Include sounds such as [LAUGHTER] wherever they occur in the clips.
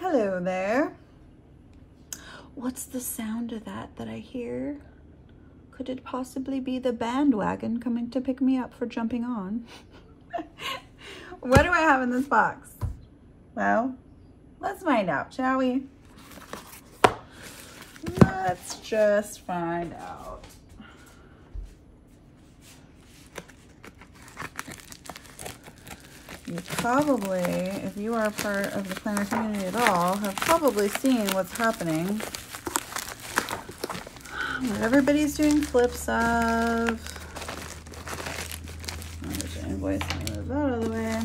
Hello there. What's the sound of that that I hear? Could it possibly be the bandwagon coming to pick me up for jumping on? [LAUGHS] what do I have in this box? Well, let's find out, shall we? Let's just find out. You probably, if you are a part of the planner community at all, have probably seen what's happening. What everybody's doing flips of. There's an invoice. Move that out of the way.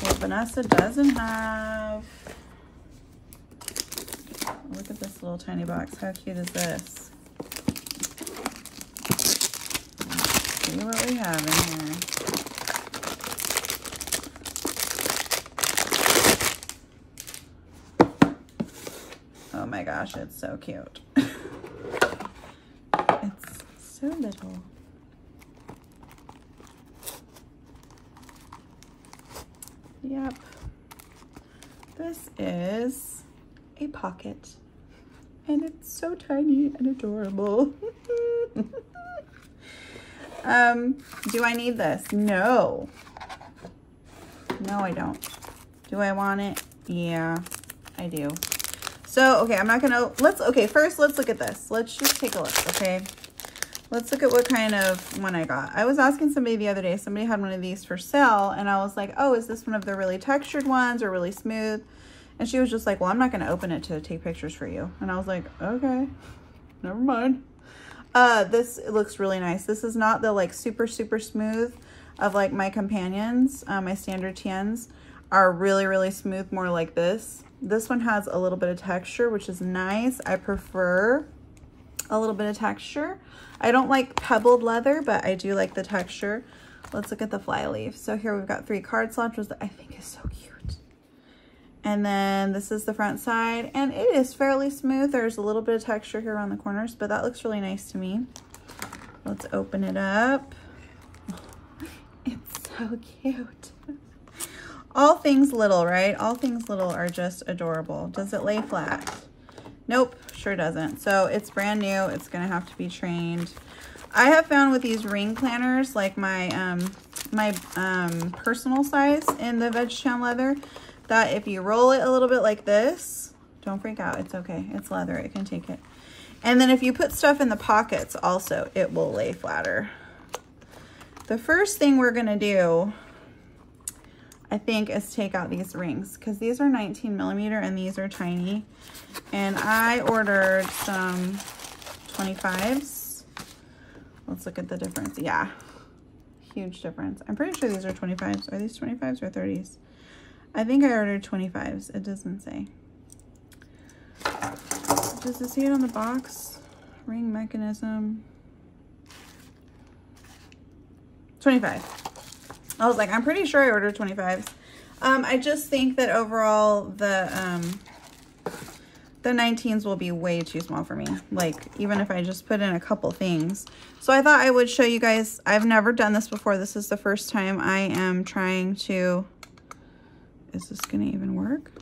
What Vanessa doesn't have. Look at this little tiny box. How cute is this? Let's see what we have in here. My gosh, it's so cute. [LAUGHS] it's so little. Yep. This is a pocket. And it's so tiny and adorable. [LAUGHS] um, do I need this? No. No, I don't. Do I want it? Yeah, I do. So, okay, I'm not gonna, let's, okay, first let's look at this. Let's just take a look, okay? Let's look at what kind of one I got. I was asking somebody the other day, somebody had one of these for sale, and I was like, oh, is this one of the really textured ones or really smooth? And she was just like, well, I'm not gonna open it to take pictures for you. And I was like, okay, [LAUGHS] never mind. Uh, this looks really nice. This is not the like super, super smooth of like my companions, uh, my standard TNs are really, really smooth, more like this. This one has a little bit of texture, which is nice. I prefer a little bit of texture. I don't like pebbled leather, but I do like the texture. Let's look at the flyleaf. So here we've got three card slots, which I think is so cute. And then this is the front side, and it is fairly smooth. There's a little bit of texture here around the corners, but that looks really nice to me. Let's open it up. [LAUGHS] It's so cute. [LAUGHS] All things little, right? All things little are just adorable. Does it lay flat? Nope, sure doesn't. So it's brand new. It's going to have to be trained. I have found with these ring planners, like my um, my um, personal size in the Veg leather, that if you roll it a little bit like this, don't freak out. It's okay. It's leather. It can take it. And then if you put stuff in the pockets also, it will lay flatter. The first thing we're going to do I think, is take out these rings because these are 19 millimeter and these are tiny. And I ordered some 25s. Let's look at the difference. Yeah, huge difference. I'm pretty sure these are 25s. Are these 25s or 30s? I think I ordered 25s. It doesn't say. Does it say it on the box? Ring mechanism. 25. I was like, I'm pretty sure I ordered 25s. Um, I just think that overall the um, the 19s will be way too small for me. Like, even if I just put in a couple things. So I thought I would show you guys. I've never done this before. This is the first time I am trying to... Is this going to even work?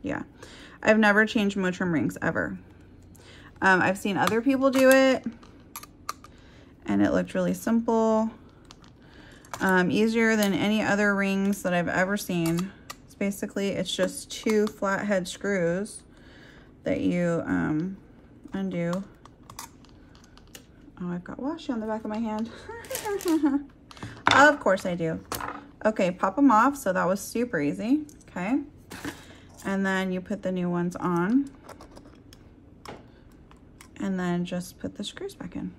Yeah. I've never changed Moterm rings, ever. Um, I've seen other people do it. And it looked really simple. Um, easier than any other rings that I've ever seen. It's basically, it's just two flathead screws that you um, undo. Oh, I've got washi on the back of my hand. [LAUGHS] of course I do. Okay, pop them off. So that was super easy. Okay. And then you put the new ones on. And then just put the screws back in.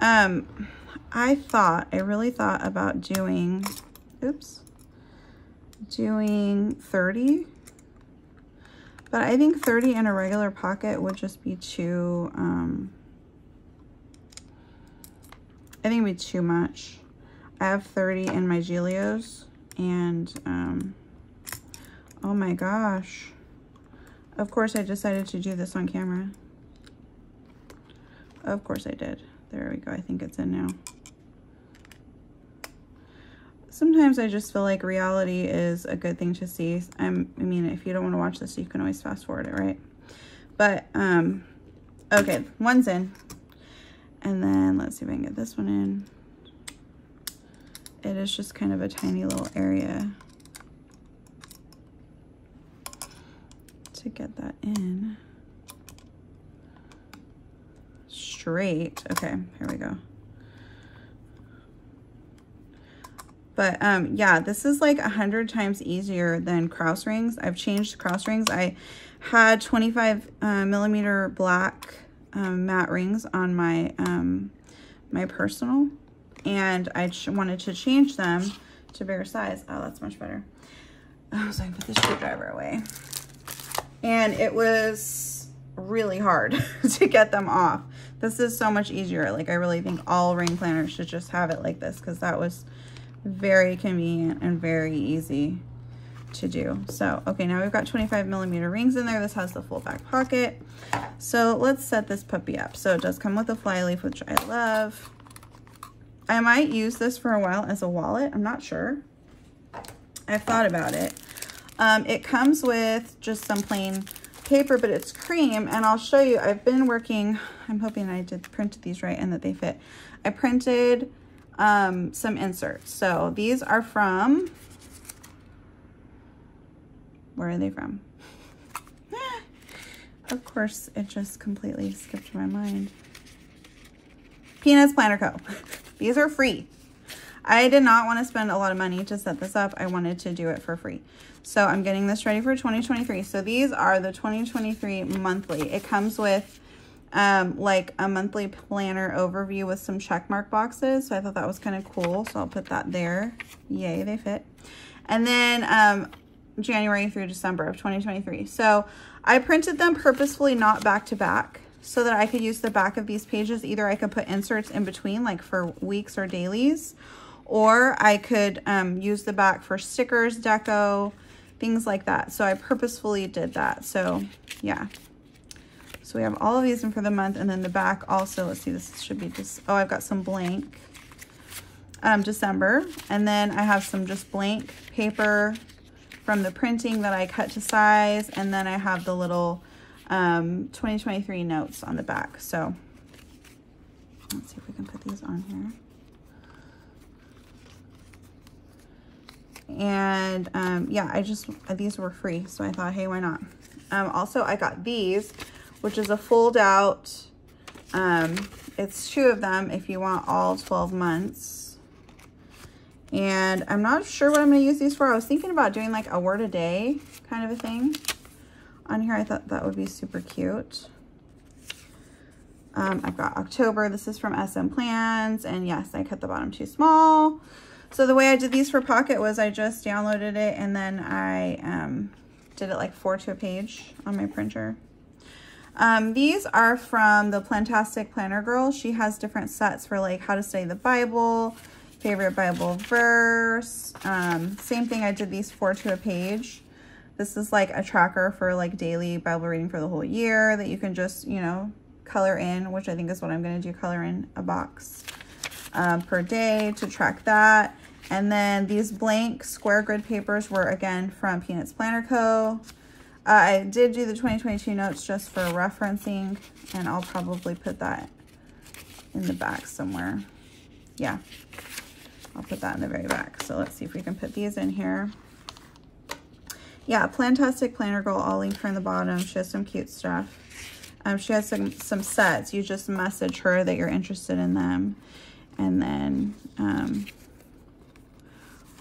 Um, I thought, I really thought about doing, oops, doing 30. But I think 30 in a regular pocket would just be too, um, I think it'd be too much. I have 30 in my Gillios and, um, oh my gosh. Of course I decided to do this on camera. Of course I did. There we go. I think it's in now. Sometimes I just feel like reality is a good thing to see. I'm, I mean, if you don't want to watch this, you can always fast forward it, right? But, um, okay, one's in. And then let's see if I can get this one in. It is just kind of a tiny little area to get that in. Straight. Okay, here we go. But um, yeah, this is like a hundred times easier than cross rings. I've changed cross rings. I had 25 uh, millimeter black um, matte rings on my um, my personal and I wanted to change them to bigger size. Oh, that's much better. [LAUGHS] I was like, put the screwdriver away. And it was really hard [LAUGHS] to get them off. This is so much easier. Like, I really think all ring planners should just have it like this because that was very convenient and very easy to do. So, okay, now we've got 25 millimeter rings in there. This has the full back pocket. So let's set this puppy up. So it does come with a fly leaf, which I love. I might use this for a while as a wallet. I'm not sure. I've thought about it. Um, it comes with just some plain paper, but it's cream. And I'll show you, I've been working, I'm hoping I did print these right and that they fit. I printed um, some inserts. So these are from, where are they from? [LAUGHS] of course, it just completely skipped my mind. Peanuts Planner Co. [LAUGHS] These are free. I did not want to spend a lot of money to set this up. I wanted to do it for free. So I'm getting this ready for 2023. So these are the 2023 monthly. It comes with um, like a monthly planner overview with some check mark boxes. So I thought that was kind of cool. So I'll put that there. Yay, they fit. And then um, January through December of 2023. So I printed them purposefully not back to back so that I could use the back of these pages. Either I could put inserts in between like for weeks or dailies, or I could um, use the back for stickers, deco, things like that. So I purposefully did that. So yeah. So we have all of these in for the month and then the back also, let's see, this should be just, oh, I've got some blank um, December. And then I have some just blank paper from the printing that I cut to size. And then I have the little um, 2023 notes on the back. So let's see if we can put these on here. And um, yeah, I just, these were free. So I thought, hey, why not? Um, also, I got these, which is a fold out. Um, it's two of them if you want all 12 months. And I'm not sure what I'm going to use these for. I was thinking about doing like a word a day kind of a thing on here. I thought that would be super cute. Um, I've got October. This is from SM Plans. And yes, I cut the bottom too small. So the way I did these for Pocket was I just downloaded it and then I um, did it like four to a page on my printer. Um, these are from the Plantastic Planner Girl. She has different sets for like how to study the Bible, favorite Bible verse. Um, same thing, I did these four to a page. This is like a tracker for like daily Bible reading for the whole year that you can just, you know, color in, which I think is what I'm going to do, color in a box um, per day to track that. And then these blank square grid papers were again from Peanuts Planner Co. I did do the 2022 notes just for referencing and I'll probably put that in the back somewhere. Yeah, I'll put that in the very back. So let's see if we can put these in here yeah, Plantastic Planner Girl, I'll link her in the bottom. She has some cute stuff. Um, she has some, some sets. You just message her that you're interested in them and then um,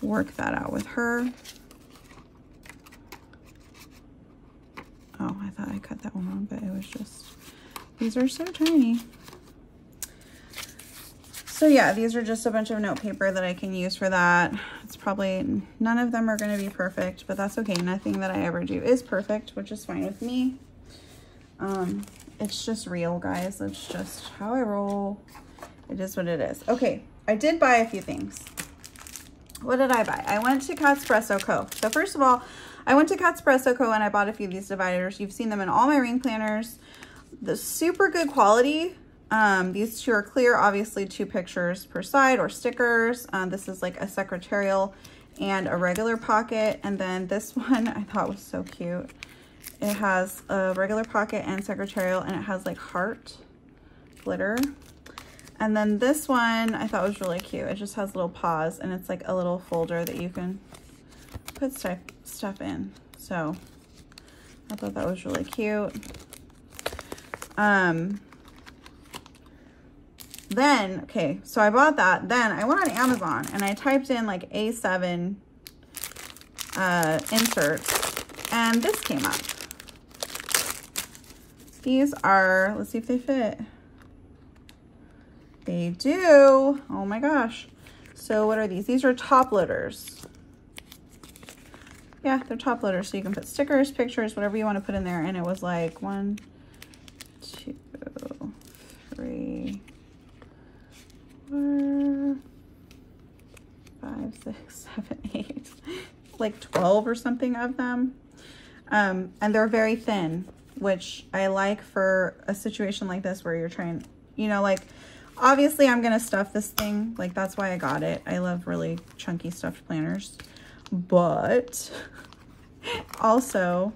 work that out with her. Oh, I thought I cut that one on, but it was just, these are so tiny. So yeah, these are just a bunch of note paper that I can use for that. It's probably, none of them are to be perfect, but that's okay. Nothing that I ever do is perfect, which is fine with me. Um, it's just real, guys. It's just how I roll. It is what it is. Okay, I did buy a few things. What did I buy? I went to Catspresso Co. So first of all, I went to Catspresso Co. and I bought a few of these dividers. You've seen them in all my ring planners. The super good quality Um, these two are clear, obviously two pictures per side or stickers. Um, this is like a secretarial and a regular pocket. And then this [LAUGHS] one I thought was so cute. It has a regular pocket and secretarial and it has like heart glitter. And then this one I thought was really cute. It just has little paws and it's like a little folder that you can put stuff, stuff in. So I thought that was really cute. Um, then, okay, so I bought that. Then I went on Amazon and I typed in like A7 uh, inserts and this came up. These are, let's see if they fit. They do. Oh my gosh. So what are these? These are top loaders. Yeah, they're top loaders. So you can put stickers, pictures, whatever you want to put in there. And it was like one, two, three, four, five, six, [LAUGHS] seven, eight, like 12 or something of them. Um, and they're very thin, which I like for a situation like this where you're trying, you know, like Obviously, I'm going to stuff this thing. Like, that's why I got it. I love really chunky stuffed planners. But also,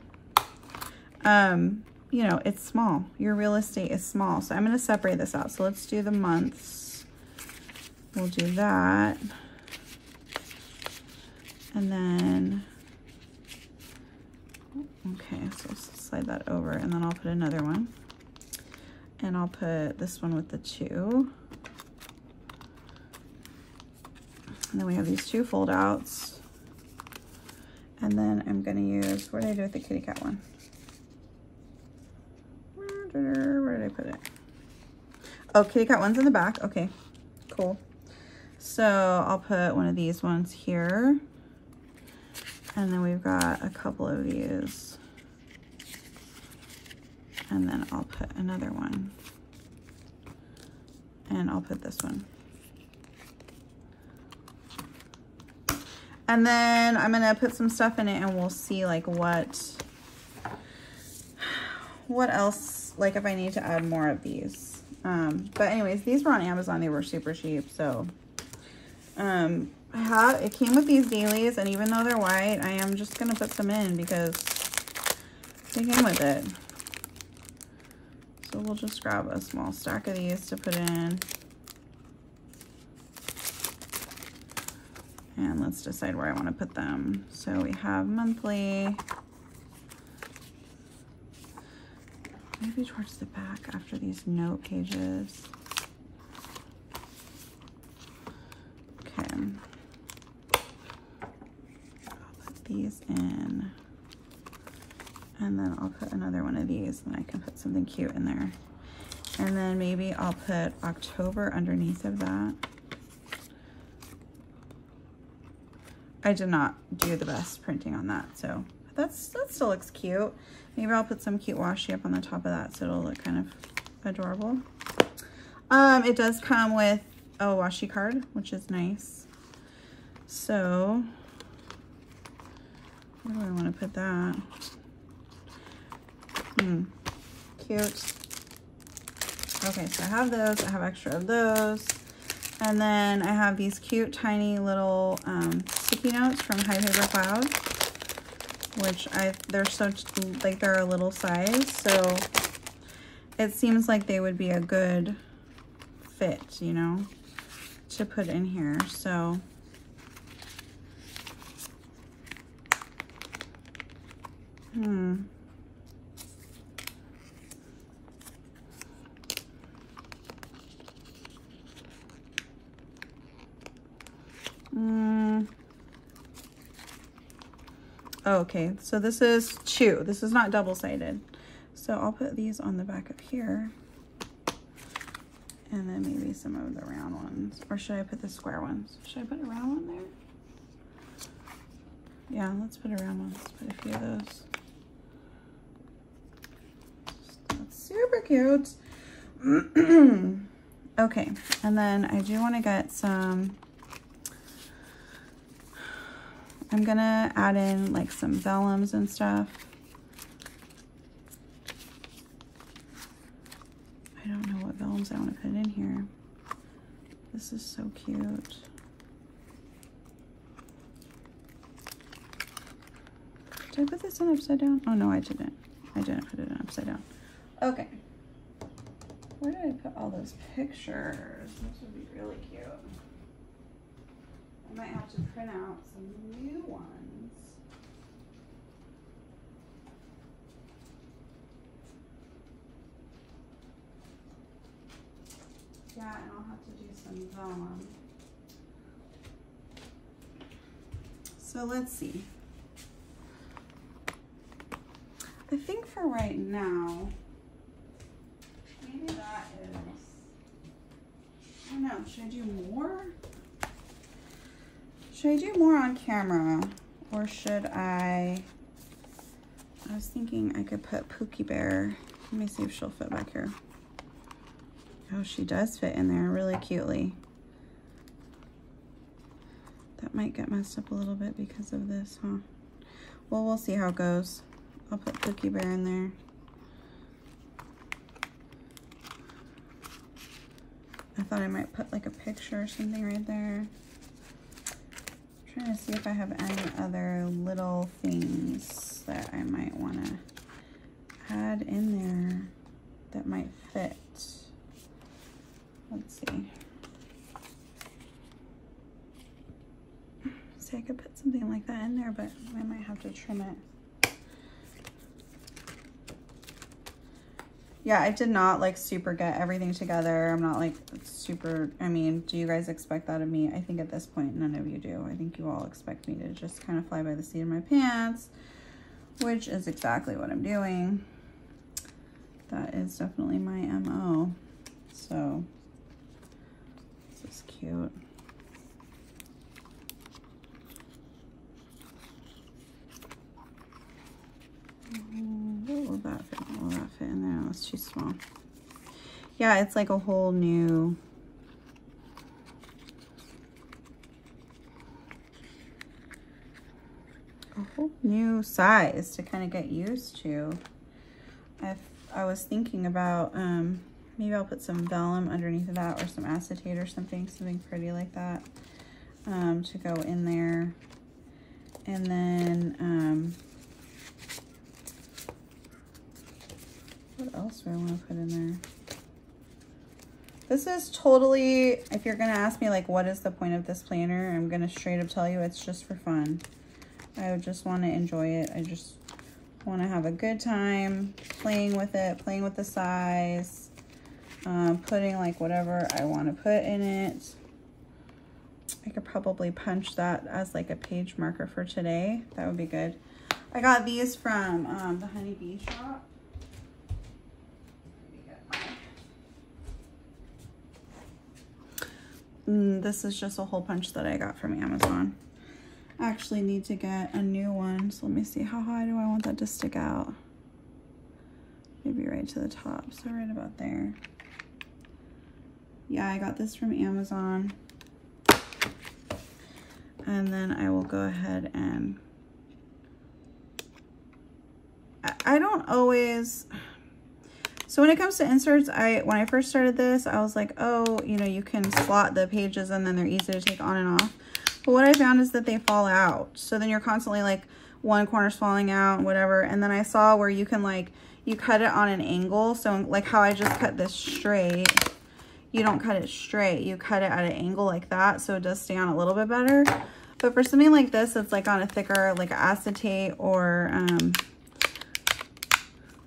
um, you know, it's small. Your real estate is small. So I'm going to separate this out. So let's do the months. We'll do that. And then, okay, so slide that over and then I'll put another one. And I'll put this one with the two. And then we have these two fold outs. And then I'm gonna use, what did I do with the kitty cat one? Where did I put it? Oh, kitty cat one's in the back. Okay, cool. So I'll put one of these ones here. And then we've got a couple of these and then I'll put another one. And I'll put this one. And then I'm gonna put some stuff in it and we'll see like what, what else, like if I need to add more of these. Um, but anyways, these were on Amazon. They were super cheap. So um, I have, it came with these dailies and even though they're white, I am just gonna put some in because they came with it. So we'll just grab a small stack of these to put in. And let's decide where I want to put them. So we have monthly. Maybe towards the back after these note pages. Okay. I'll put these in. And then I'll put another one of these and I can put something cute in there. And then maybe I'll put October underneath of that. I did not do the best printing on that, so that's that still looks cute. Maybe I'll put some cute washi up on the top of that so it'll look kind of adorable. Um, it does come with a washi card, which is nice. So, where do I want to put that? Hmm, cute. Okay, so I have those. I have extra of those. And then I have these cute, tiny little um, sticky notes from High Paper Cloud, which I they're so like they're a little size, so it seems like they would be a good fit, you know, to put in here. So hmm. Oh, okay, so this is two. This is not double-sided. So I'll put these on the back of here. And then maybe some of the round ones. Or should I put the square ones? Should I put a round one there? Yeah, let's put a round one. Let's put a few of those. That's super cute. [CLEARS THROAT] okay, and then I do want to get some I'm gonna add in like some vellums and stuff. I don't know what vellums I want to put in here. This is so cute. Did I put this in upside down? Oh, no, I didn't. I didn't put it in upside down. Okay. Where did I put all those pictures? This would be really cute. I might have to print out some new ones. Yeah, and I'll have to do some vellum. So let's see. I think for right now, maybe that is, I don't know, should I do more? Should I do more on camera or should I, I was thinking I could put Pookie Bear. Let me see if she'll fit back here. Oh, she does fit in there really cutely. That might get messed up a little bit because of this, huh? Well, we'll see how it goes. I'll put Pookie Bear in there. I thought I might put like a picture or something right there. Trying to see if I have any other little things that I might want to add in there that might fit. Let's see. See, I could put something like that in there, but I might have to trim it. Yeah, I did not like super get everything together. I'm not like super, I mean, do you guys expect that of me? I think at this point, none of you do. I think you all expect me to just kind of fly by the seat of my pants, which is exactly what I'm doing. That is definitely my MO. So, this is cute. What will that fit? Will that fit in there? That's too small. Yeah, it's like a whole new a whole new size to kind of get used to. I I was thinking about um maybe I'll put some vellum underneath of that or some acetate or something, something pretty like that um, to go in there. And then um, What else do I want to put in there? This is totally, if you're going to ask me, like, what is the point of this planner? I'm going to straight up tell you it's just for fun. I just want to enjoy it. I just want to have a good time playing with it, playing with the size, um, putting, like, whatever I want to put in it. I could probably punch that as, like, a page marker for today. That would be good. I got these from um, the Honey Bee Shop. Mm, this is just a hole punch that I got from Amazon. I actually need to get a new one. So let me see, how high do I want that to stick out? Maybe right to the top, so right about there. Yeah, I got this from Amazon. And then I will go ahead and... I don't always... So when it comes to inserts, I when I first started this, I was like, oh, you know, you can slot the pages and then they're easy to take on and off. But what I found is that they fall out. So then you're constantly like one corner's falling out, whatever. And then I saw where you can like, you cut it on an angle. So like how I just cut this straight, you don't cut it straight. You cut it at an angle like that. So it does stay on a little bit better. But for something like this, it's like on a thicker, like acetate or um,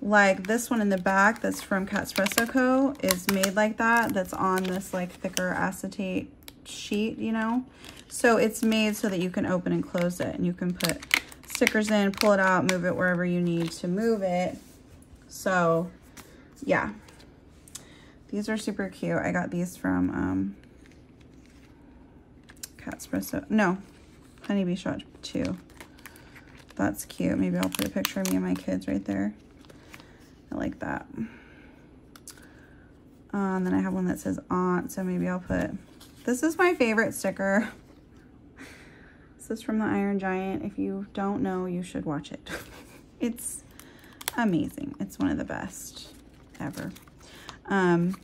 like this one in the back that's from Catspresso Co. is made like that. That's on this like thicker acetate sheet, you know. So it's made so that you can open and close it and you can put stickers in, pull it out, move it wherever you need to move it. So yeah, these are super cute. I got these from um. No, Honeybee Shop too. That's cute. Maybe I'll put a picture of me and my kids right there. I like that. Um, then I have one that says aunt, so maybe I'll put, this is my favorite sticker. [LAUGHS] This is from the Iron Giant. If you don't know, you should watch it. [LAUGHS] it's amazing. It's one of the best ever. Um,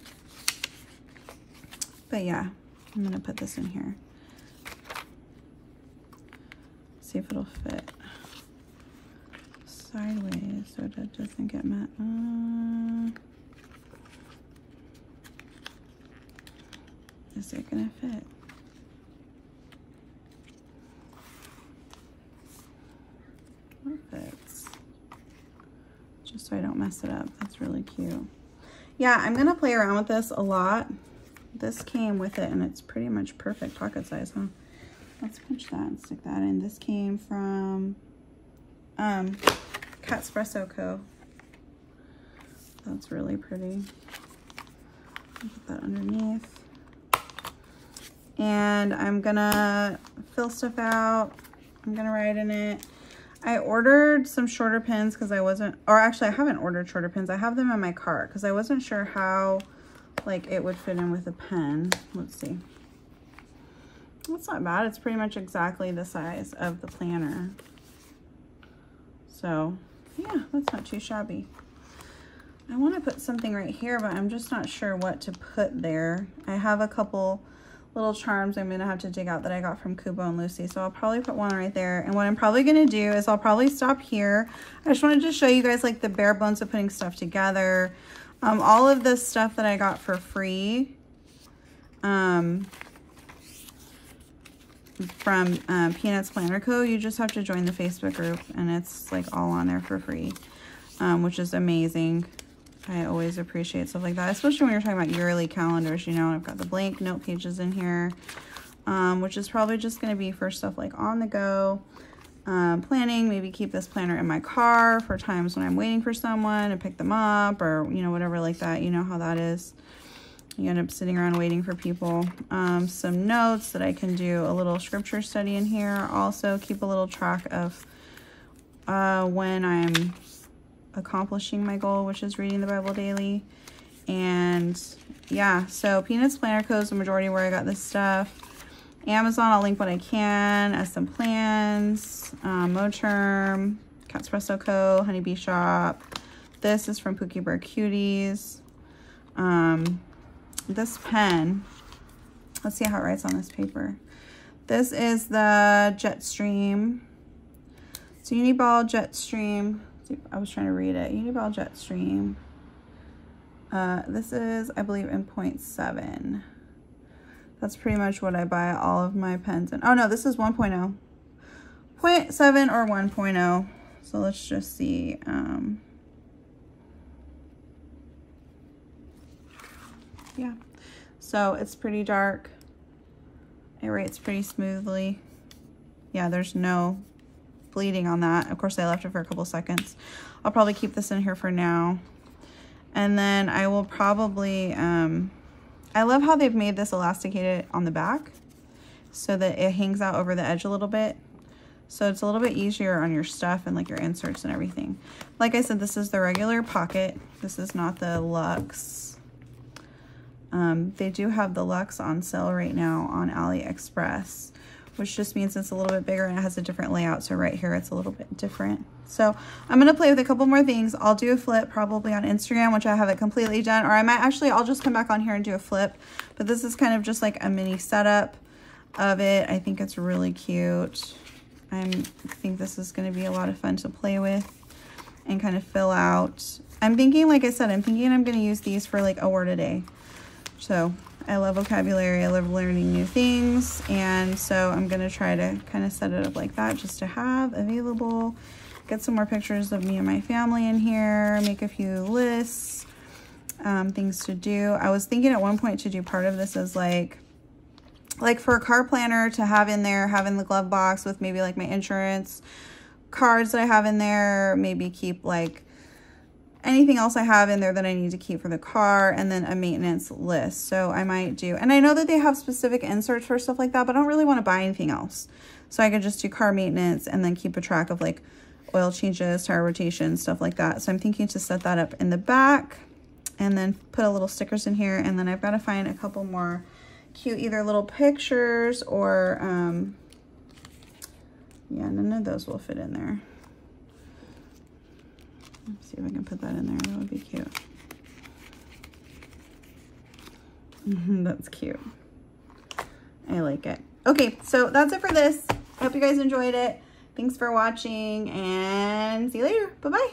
But yeah, I'm gonna put this in here. See if it'll fit sideways so that doesn't get met. Uh, is it gonna fit? It fits. Just so I don't mess it up. That's really cute. Yeah, I'm gonna play around with this a lot. This came with it and it's pretty much perfect pocket size, huh? Let's pinch that and stick that in. This came from um, Catspresso Co. That's really pretty. Put that underneath. And I'm gonna fill stuff out. I'm gonna write in it. I ordered some shorter pins because I wasn't, or actually I haven't ordered shorter pins. I have them in my cart because I wasn't sure how like it would fit in with a pen. Let's see. That's not bad. It's pretty much exactly the size of the planner. So yeah, that's not too shabby. I want to put something right here, but I'm just not sure what to put there. I have a couple little charms I'm going to have to dig out that I got from Kubo and Lucy. So I'll probably put one right there. And what I'm probably going to do is I'll probably stop here. I just wanted to show you guys like the bare bones of putting stuff together. Um, all of this stuff that I got for free. Um, from uh, Peanuts Planner Co. You just have to join the Facebook group and it's like all on there for free, um, which is amazing. I always appreciate stuff like that, especially when you're talking about yearly calendars, you know, I've got the blank note pages in here, um, which is probably just going to be for stuff like on the go, um, planning, maybe keep this planner in my car for times when I'm waiting for someone to pick them up or, you know, whatever like that. You know how that is. You end up sitting around waiting for people. Um, some notes that I can do a little scripture study in here. Also keep a little track of uh, when I'm accomplishing my goal, which is reading the Bible daily. And yeah, so Peanuts Planner Co. is the majority where I got this stuff. Amazon, I'll link what I can some plans. Um, Moterm, Catspresso Co., Honeybee Shop. This is from Pookie Bear Cuties. Um, this pen, let's see how it writes on this paper. This is the Jetstream. So Uniball Jetstream. I was trying to read it. Uniball Jetstream. Uh, this is, I believe, in 0.7. That's pretty much what I buy all of my pens in. Oh, no, this is 1.0. 0.7 or 1.0. So let's just see. Um, yeah. So it's pretty dark. It writes pretty smoothly. Yeah, there's no bleeding on that. Of course, I left it for a couple seconds. I'll probably keep this in here for now. And then I will probably, um, I love how they've made this elasticated on the back so that it hangs out over the edge a little bit. So it's a little bit easier on your stuff and like your inserts and everything. Like I said, this is the regular pocket. This is not the Luxe. Um, they do have the Luxe on sale right now on AliExpress which just means it's a little bit bigger and it has a different layout. So right here, it's a little bit different. So I'm going to play with a couple more things. I'll do a flip probably on Instagram, which I haven't completely done, or I might actually, I'll just come back on here and do a flip, but this is kind of just like a mini setup of it. I think it's really cute. i think this is going to be a lot of fun to play with and kind of fill out. I'm thinking, like I said, I'm thinking I'm going to use these for like a word a day. So I love vocabulary. I love learning new things. And so I'm going to try to kind of set it up like that just to have available. Get some more pictures of me and my family in here. Make a few lists. Um, things to do. I was thinking at one point to do part of this as like, like for a car planner to have in there, having the glove box with maybe like my insurance cards that I have in there. Maybe keep like anything else I have in there that I need to keep for the car, and then a maintenance list. So I might do, and I know that they have specific inserts for stuff like that, but I don't really want to buy anything else. So I could just do car maintenance and then keep a track of like oil changes, tire rotation, stuff like that. So I'm thinking to set that up in the back and then put a little stickers in here. And then I've got to find a couple more cute either little pictures or, um, yeah, none of those will fit in there. Let's see if I can put that in there. That would be cute. Mm-hmm, that's cute. I like it. Okay, so that's it for this. I hope you guys enjoyed it. Thanks for watching and see you later. Bye-bye.